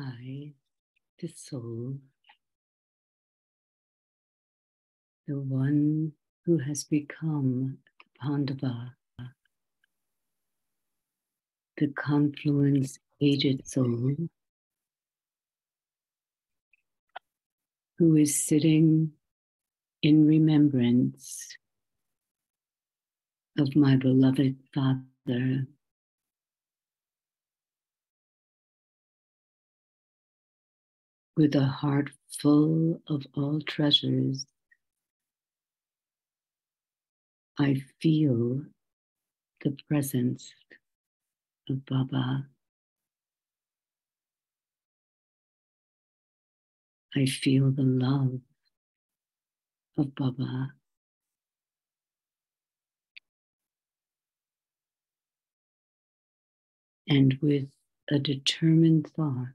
I, the soul, the one who has become the Pandava, the confluence aged soul, who is sitting in remembrance of my beloved Father. With a heart full of all treasures, I feel the presence of Baba. I feel the love of Baba. And with a determined thought,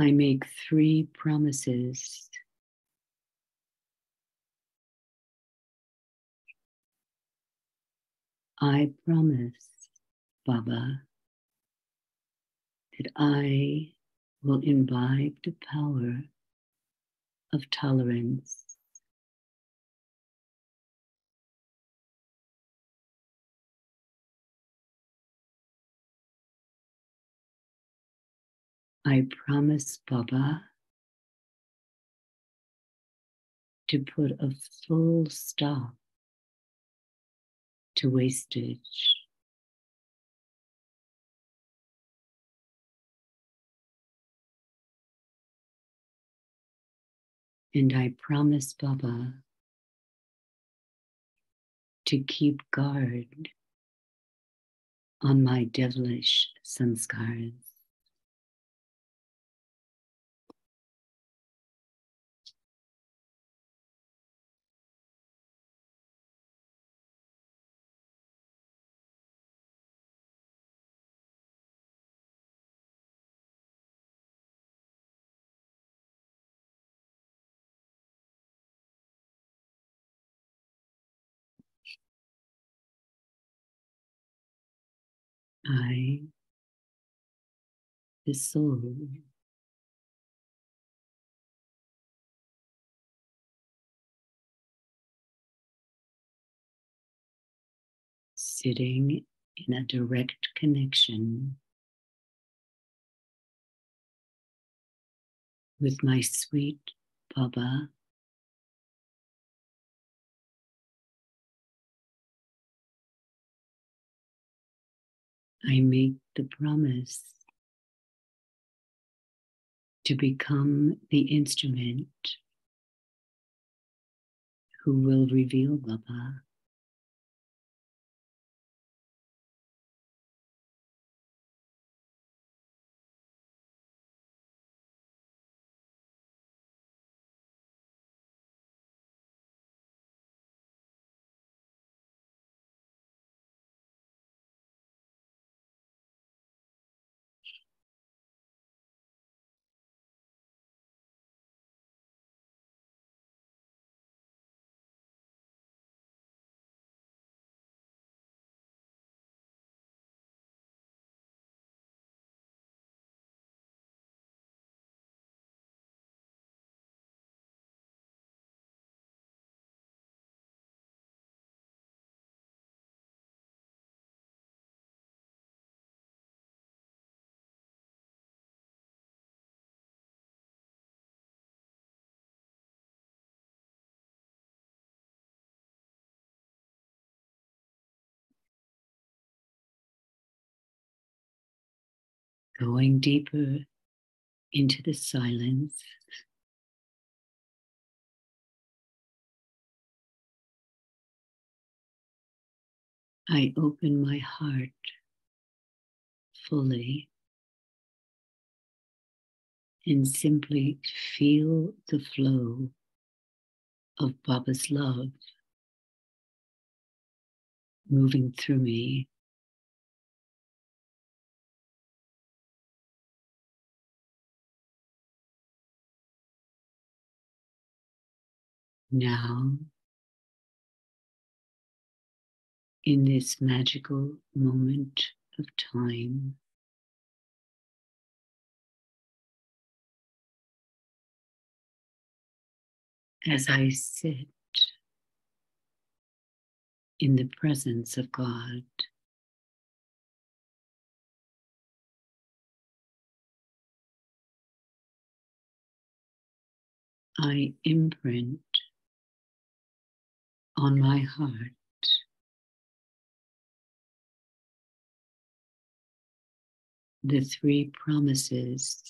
I make three promises. I promise, Baba, that I will imbibe the power of tolerance. I promise Baba to put a full stop to wastage. And I promise Baba to keep guard on my devilish sanskars. I, the soul, sitting in a direct connection with my sweet Baba. I make the promise to become the instrument who will reveal Baba. Going deeper into the silence. I open my heart fully and simply feel the flow of Baba's love moving through me. Now, in this magical moment of time. As I sit in the presence of God. I imprint on my heart. The three promises.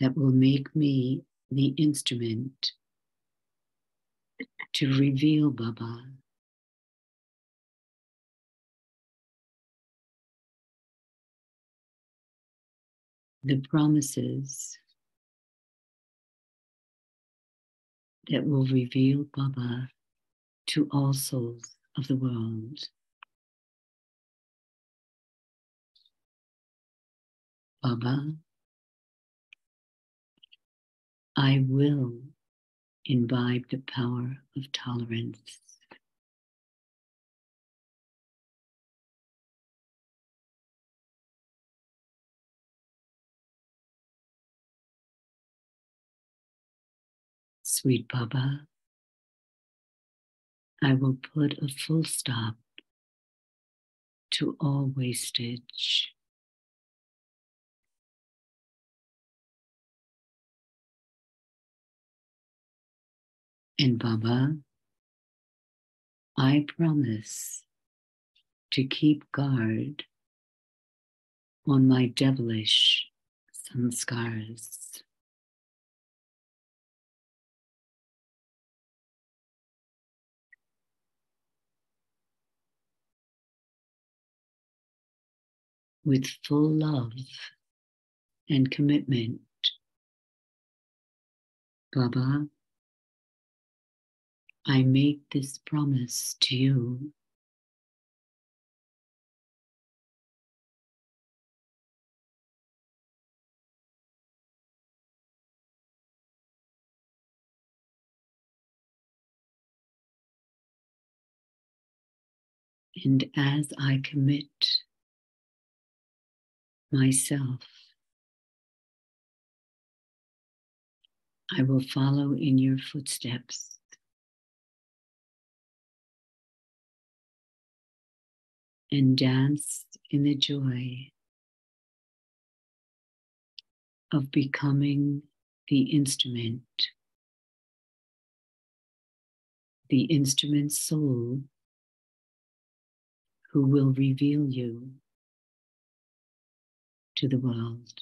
That will make me the instrument to reveal Baba. The promises that will reveal Baba to all souls of the world. Baba, I will imbibe the power of tolerance. Sweet Baba, I will put a full stop to all wastage. And Baba, I promise to keep guard on my devilish sanskars. With full love and commitment, Baba, I make this promise to you. And as I commit myself, I will follow in your footsteps. And dance in the joy of becoming the instrument, the instrument soul who will reveal you to the world.